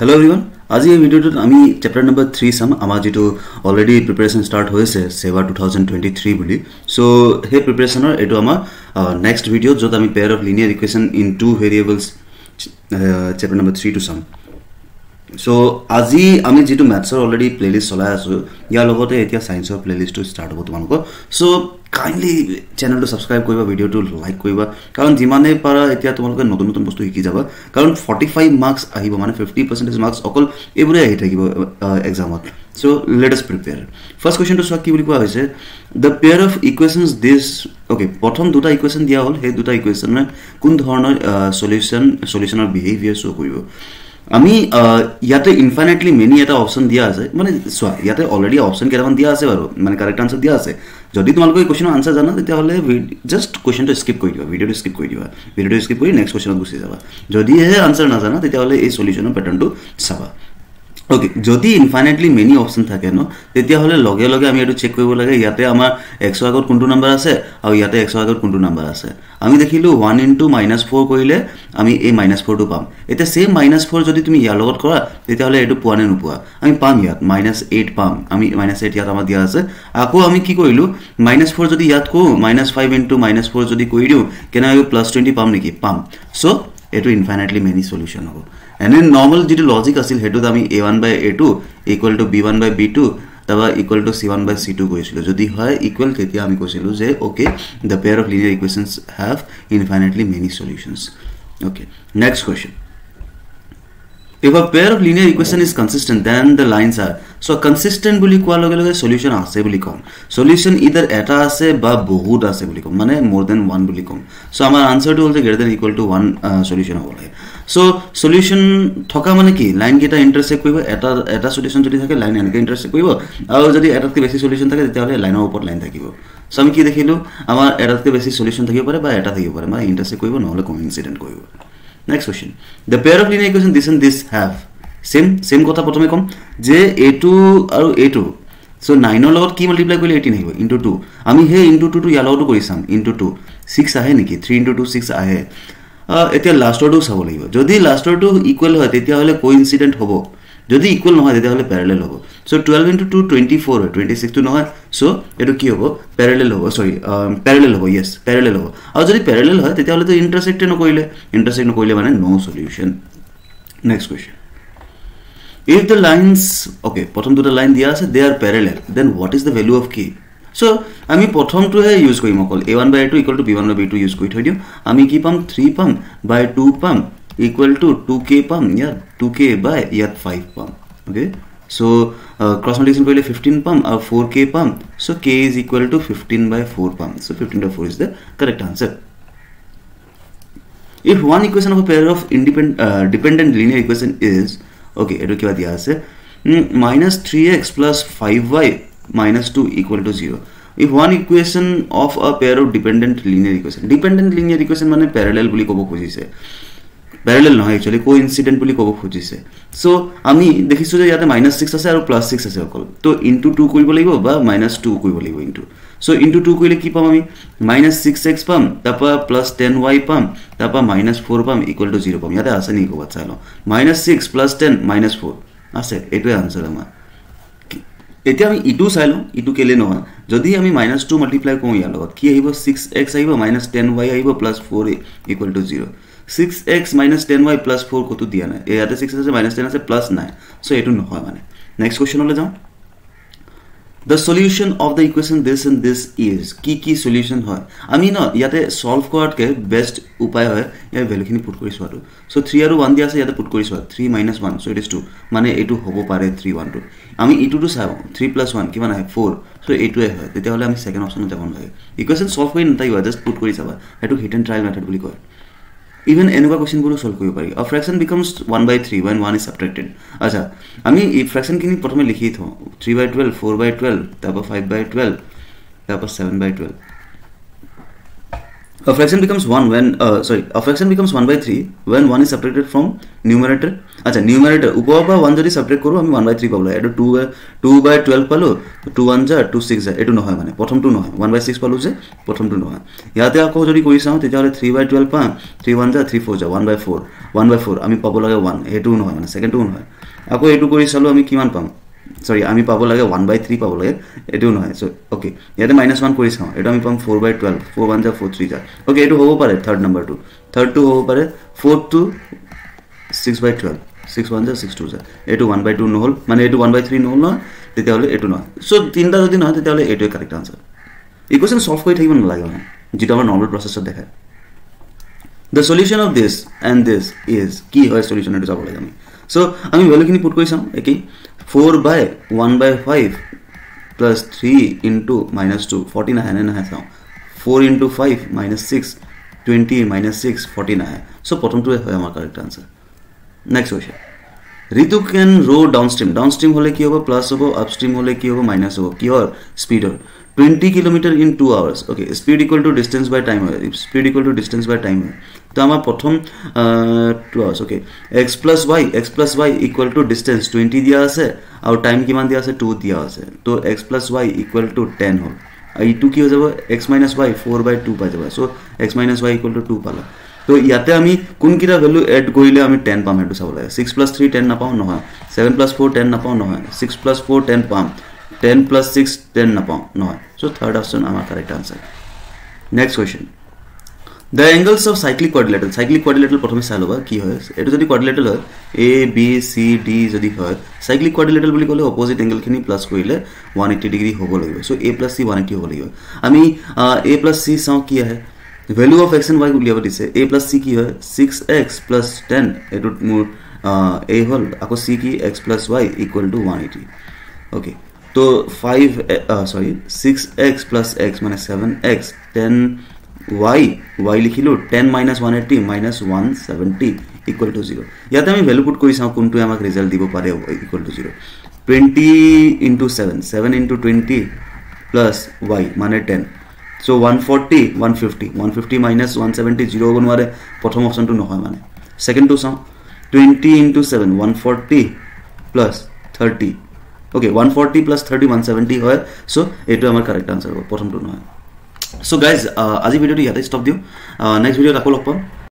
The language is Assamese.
হেল্ল' এভৰিৱান আজি এই ভিডিঅ'টোত আমি চেপ্টাৰ নম্বৰ থ্ৰী চাম। আমাৰ যিটো অলৰেডি প্ৰিপেৰেশ্যন ষ্টাৰ্ট হৈছে seven two thousand twenty three বুলি। চ' সেই প্ৰিপেৰেশ্যনৰ এইটো আমাৰ নেক্সট ভিডিঅ'ত য'ত আমি pair of linear equation in two variables chapter number থ্ৰীটো চাম। চ' আজি আমি যিটো মেথছৰ অলৰেডি প্লে'লিষ্ট চলাই আছোঁ ইয়াৰ লগতে এতিয়া ছায়েন্সৰ প্লে'লিষ্টটো ষ্টাৰ্ট হ'ব তোমালোকৰ। চ' কাইণ্ডলি চেনেলটো ছাবস্ক্ৰাইব কৰিবা ভিডিঅ'টো লাইক কৰিবা। কাৰণ যিমানেই পাৰা এতিয়া তোমালোকে নতুন নতুন বস্তু শিকি যাবা কাৰণ ফৰ্টি ফাইভ মাৰ্কছ আহিব মানে ফিফটি পাৰ্চেণ্টেজ মাৰ্কছ অকল এইবোৰে আহি থাকিব এক্সামত চ' লেটেষ্ট প্ৰিপেয়াৰ ফাৰ্ষ্ট কুৱেশ্যনটো চোৱা কি বুলি কোৱা হৈছে? The pair of equations this okay প্ৰথম দুটা ইকুৱেশ্যন দিয়া হ'ল সেই দুটা ইকুৱেশ্যনে কোন ধৰণৰ চলিউশ্যন চলিউশ্যনৰ বিহেভিয়াৰ শ্ব' কৰিব। আমি ইয়াতে ইনফাইনেটলি মেনি এটা অপশ্যন দিয়া আছে। মানে চোৱা ইয়াতে অলৰেডি অপশ্যন কেইটামান দিয়া আছে বাৰু মানে কাৰেক্ট আনচাৰ দিয়া আছে। যদি তোমালোকে কুৱেশ্যনৰ আনচাৰ জানা তেতিয়াহ'লে জাষ্ট কুৱেশ্যনটো স্কিপ কৰি দিবা ভিডিঅ'টো স্কিপ কৰি দিবা ভিডিঅ'টো স্কিপ কৰি নেক্সট কুৱেশ্যনত গুচি যাবা। যদিহে আনচাৰ নাজানা তেতিয়াহ'লে এই চলিউশ্যনৰ পেটাৰ্ণটো চাবা। অ'কে যদি ইনফাইনেটলি মেনি অপশ্যন থাকে ন তেতিয়াহ'লে লগে লগে আমি এইটো চেক কৰিব লাগে ইয়াতে আমাৰ এক্সৰ আগত কোনটো নাম্বাৰ আছে আৰু ইয়াতে এক্সৰ আগত কোনটো নাম্বাৰ আছে। আমি দেখিলোঁ ওৱান ইনটু মাইনাছ ফ'ৰ কৰিলে আমি এই মাইনাছ ফ'ৰটো পাম। এতিয়া ছেইম মাইনাছ ফ'ৰ যদি তুমি ইয়াৰ লগত কৰা তেতিয়াহ'লে এইটো পোৱা নে নোপোৱা? আমি পাম ইয়াত মাইনাছ এইট পাম। আমি মাইনাছ এইট ইয়াত আমাৰ দিয়া আছে। আকৌ আমি কি কৰিলোঁ মাইনাছ ফ'ৰ যদি ইয়াত কৰোঁ minus five into minus four যদি কৰি দিওঁ কেনেকৈ প্লাছ টুৱেণ্টি পাম নেকি? পাম। চ' এইটো ইনফাইনেটলি মেনি চলিউশ্যন হ'ব। এনে নৰ্মেল যিটো লজিক আছিল সেইটোত আমি A one by A two equal to B one by B two তাৰপৰা equal to C one by C two কৰিছিলোঁ। যদি হয় ইকুৱেল তেতিয়া আমি কৈছিলোঁ যে okay the pair of linear equations have infinitely many solutions okay next question if a pair of linear equation is consistent then the lines are so consistent বুলি কোৱাৰ লগে লগে সলিউশ্যন আছে বুলি ক'ম। সলিউশ্যন ইদাৰ এটা আছে বা বহুত আছে বুলি ক'ম মানে মোৰ দেন ওৱান বুলি ক'ম। চ' আমাৰ আনচাৰটো হ'ল যে greater than equal to one solution হ'ব লাগে। চ' সলিউশ্যন থকা মানে কি? লাইন কেইটা ইণ্টাৰচেক্ট কৰিব এটা এটা সলিউশ্যন যদি থাকে লাইন এনেকৈ ইণ্টাৰচেক্ট কৰিব। আৰু যদি এটাতকৈ বেছি সলিউশ্যন থাকে তেতিয়াহ'লে লাইনৰ ওপৰত লাইন থাকিব। চ' আমি কি দেখিলোঁ? আমাৰ এটাতকৈ বেছি সলিউশ্যন থাকিব পাৰে বা এটা থাকিব পাৰে। মানে ইণ্টাৰচেক্ট কৰিব নহ'লে কম ইনচিডেণ্ট কৰিব। Next question the pair of linear equation this and this have same same কথা প্ৰথমে ক'ম যে এইটো আৰু এইটো চ' নাইনৰ লগত কি মাল্টিপ্লাই কৰিলে এইটিন আহিব? ইণ্টু টু আমি সেই ইণ্টু টুটো ইয়াৰ লগতো কৰি চাম। ইণ্টু টু ছিক্স আহে নেকি? থ্ৰী ইণ্টু টু ছিক্স আহে। এতিয়া লাষ্টৰটোও চাব লাগিব। যদি লাষ্টৰটো ইকুৱেল হয় তেতিয়াহ'লে কো ইনচিডেণ্ট হ'ব। যদি ইকুৱেল নহয় তেতিয়াহ'লে পেৰেলেল হ'ব। So' twelve into two twenty four হয়। টুৱেণ্টি ছিক্সটো নহয়। চ' এইটো কি হ'ব? পেৰেলেল হ'ব। চৰি পেৰেলেল হ'ব। য়েছ পেৰেলেল হ'ব। আৰু যদি পেৰেলেল হয় তেতিয়াহ'লেতো ইণ্টাৰচেক্টে নকৰিলে। ইণ্টাৰচেক্ট নকৰিলে মানে no' solution next question if the lines okay প্ৰথম দুটা লাইন দিয়া আছে they are parallel then what is the value of k so' আমি প্ৰথমটোহে ইউজ কৰিম অকল। A one by two equal to b one by b two use কৰি থৈ দিওঁ। আমি কি পাম? থ্ৰী পাম। বাই টু পাম। ইকুৱেল টু টু কে পাম। ইয়াত টু কে বাই ইয়াত ফাইভ পাম। অ'কে চ' ক্ৰছ মাল্টিপ্লিকেশ্যন কৰিলে ফিফটিন পাম আৰু ফ'ৰ কে পাম। So' K is equal to fifteen by four পাম। So' fifteen by four is the correct answer equation of a pair of independent uh, dependent linear equation is okay এইটো কিবা দিয়া আছে। minus 3x plus 5y minus 2 equal to 0 if one equation of a pair of dependent linear equation dependent linear equation মানে parallel পেৰেলেল নহয় একচুৱেলি কো ইনচিডেণ্ট বুলি ক'ব খুজিছে। চ' আমি দেখিছোঁ যে ইয়াতে মাইনাছ ছিক্স আছে আৰু প্লাছ ছিক্স আছে অকল। ত' ইনটু টু কৰিব লাগিব বা মাইনাছ টু কৰিব লাগিব ইনটু চ' ইনটু টু কৰিলে কি পাম আমি? মাইনাছ ছিক্স এক্স পাম তাৰপৰা প্লাছ টেন ৱাই পাম তাৰপৰা মাইনাছ ফ'ৰ পাম ইকুৱেল টু জিৰ' পাম। ইয়াতে আছে নেকি ক'ৰবাত চাই লওঁ। Minus six plus ten minus four আছে এইটোৱে আনচাৰ আমাৰ। এতিয়া আমি ইটো চাই লওঁ ইটো কেলে নহয়? যদি আমি মাইনাছ টু মাল্টিপ্লাই কৰোঁ ইয়াৰ লগত কি আহিব? ছিক্স এক্স আহিব মাইনাছ টেন ৱাই আহিব plus four equal to zero' six X minus ten Y plus four ক'তো দিয়া নাই। ইয়াতে ছিক্স আছে মাইনাছ টেন আছে প্লাছ নাই চ' এইটো নহয় মানে। নেক্সট কুৱেশ্যনলৈ যাওঁ। The solution of the equation this and this is কি কি চলিউশ্যন হয়? আমি ন ইয়াতে চল্ভ কৰাতকৈ বেষ্ট উপায় হয় ইয়াৰ ভেলুখিনি পুট কৰি চোৱাটো। চ' থ্ৰী আৰু ওৱান দিয়া আছে ইয়াতে পুট কৰি চোৱা। Three minus one so' it is two মানে এইটো হ'ব পাৰে থ্ৰী ওৱানটো আমি ইটোতো চাওঁ থ্ৰী প্লাছ ওৱান কিমান আহে? ফ'ৰ চ' এইটোৱে হয়। তেতিয়াহ'লে আমি ছেকেণ্ড অপশ্যনত যাব নালাগে। ইকুৱেশ্যন চল্ভ কৰি নাথাকিবা জাষ্ট পুট কৰি চাবা। সেইটো হিট এণ্ড ট্ৰায়েল মেথড বুলি কয়। ইভেন এনেকুৱা কুৱেশ্যনবোৰো চল্ভ কৰিব পাৰি। আৰু fraction becomes one by three when one is subtracted আচ্ছা আমি এই ফ্ৰেকশ্যনখিনি প্ৰথমে লিখি থওঁ। Three by twelve four by twelve তাৰপৰা ফাইভ বাই টুৱেল্ভ তাৰপৰা seven by twelve A fraction becomes 1 when, uh, sorry, a fraction becomes 1 by 3 when 1 is subtracted from numerator. আচ্ছা নিউমাৰেটাৰ ওপৰৰ পৰা ওৱান যদি ছাবট্ৰেক্ট কৰোঁ আমি ওৱান বাই থ্ৰী পাব লাগে এইটো two by two by twelve পালোঁ টু ওৱান যায় টু ছিক্স যায় এইটো নহয় মানে প্ৰথমটো নহয় ওৱান বাই ছিক্স পালোঁ যে প্ৰথমটো নহয় ইয়াতে আকৌ যদি কৰি চাওঁ তেতিয়াহ'লে থ্ৰী বাই টুৱেল্ভ পাম থ্ৰী ওৱান যায় থ্ৰী ফ'ৰ যায় one by four one by four আমি পাব লাগে ওৱান সেইটোও নহয় মানে ছেকেণ্ডটোও নহয় আকৌ এইটো কৰি চালোঁ আমি কিমান পাম চৰি আমি পাব লাগে ওৱান বাই থ্ৰী পাব লাগে। এইটোও নহয় চ' অ'কে ইয়াতে মাইনাছ ওৱান কৰি চাওঁ। এইটো আমি পাম four by twelve four one যা ফ'ৰ থ্ৰী যা। অ'কে এইটো হ'ব পাৰে থাৰ্ড নাম্বাৰটো থাৰ্ডটো হ'ব পাৰে ফ'ৰ্থটো six by twelve six one যা ছিক্স টু যা। এইটো ওৱান বাই টু নহ'ল। মানে এইটো ওৱান বাই থ্ৰী নহ'ল নহয় তেতিয়াহ'লে এইটো নহয়। চ' তিনিটা যদি নহয় তেতিয়াহ'লে এইটোৱে কাৰেক্ট আনচাৰ ইকুৱেশ্যন চল্ভ কৰি থাকিব নালাগে মানে যিটো আমাৰ নৰ্মেল প্ৰচেছত দেখায়। The solution of this and this is কি হয় চলিউশ্যন এইটো যাব লাগে আমি। চ' আমি ভেলুখিনি পুট কৰি চাওঁ একেই। Four by one by five plus three into minus two forty নাহে নে নাহে চাওঁ four into five minus six twenty minus six forty নাহে চ' প্ৰথমটোৱে হয় আমাৰ correct answer next question Ritu can row' down stream down stream হ'লে কি হ'ব প্লাছ হ'ব আপ ষ্ট্ৰীম হ'লে কি হ'ব মাইনাছ হ'ব কিহৰ স্পীডৰ twenty kilometre in two hours okay speed equal to distance by time হয় speed equal to distance by time হয় তো আমাৰ প্ৰথম hours okay X plus Y X plus Y equal to distance twenty দিয়া আছে আৰু টাইম কিমান দিয়া আছে? টু দিয়া আছে। তো X plus Y equal to ten হ'ল। ইটো কি হৈ যাব? X minus Y four by two পাই যাব। So' X minus Y equal to two পালা। তো ইয়াতে আমি কোনকেইটা ভেলু এড কৰিলে আমি টেন পাম সেইটো চাব লাগে। ছিক্স প্লাছ থ্ৰী টেন নাপাওঁ নহয়। ছেভেন প্লাছ ফ'ৰ টেন নাপাওঁ নহয়। ছিক্স প্লাছ ফ'ৰ টেন পাম। টেন প্লাছ ছিক্স টেন নাপাওঁ নহয়। চ' থাৰ্ড অপশ্যন আমাৰ correct answer next question the angles of cyclic quadrilateral cyclic quadrilateral প্ৰথমে চাই ল'বা কি হয়? এইটো যদি কোৱাৰ্ডিলেটাৰ হয় এ বি চি ডি যদি হয় চাইক্লিক কোৱাৰ্ডিলেটাৰ বুলি ক'লে অপজিট এংগলখিনি প্লাছ কৰিলে ওৱান এইটি ডিগ্ৰী হ'ব লাগিব। So' A plus C one eighty হ'ব লাগিব। আমি এ প্লাছ চি চাওঁ কি আহে? Value of X and Y উলিয়াব দিছে। এ প্লাছ চি কি হয়? ছিক্স এক্স প্লাছ টেন এইটোত মোৰ এ হ'ল। আকৌ চি কি? X plus Y equal to one eighty okay তো ফাইভ চৰি ছিক্স এক্স প্লাছ এক্স মানে seven X ten লিখিলোঁ ten minus one eighty minus one seventy equal to zero' ইয়াতে আমি ভেলু পুট কৰি চাওঁ কোনটোৱে আমাক ৰিজাল্ট দিব পাৰে equal to zero' twenty into seven seven into twenty plus Y মানে ten so' one forty one fifty one fifty minus one seventy zero' হ'ব নোৱাৰে প্ৰথম অপশ্যনটো নহয় মানে। Twenty into seven one forty plus thirty okay one forty plus thirty one seventy হয়। চ' এইটো আমাৰ কাৰেক্ট আনচাৰ হ'ব প্ৰথমটো নহয়। চ' গাইজ আজি ভিডিঅ'টো ইয়াতে ষ্টপ দিওঁ। নেক্সট ভিডিঅ'ত আকৌ লগ পাম।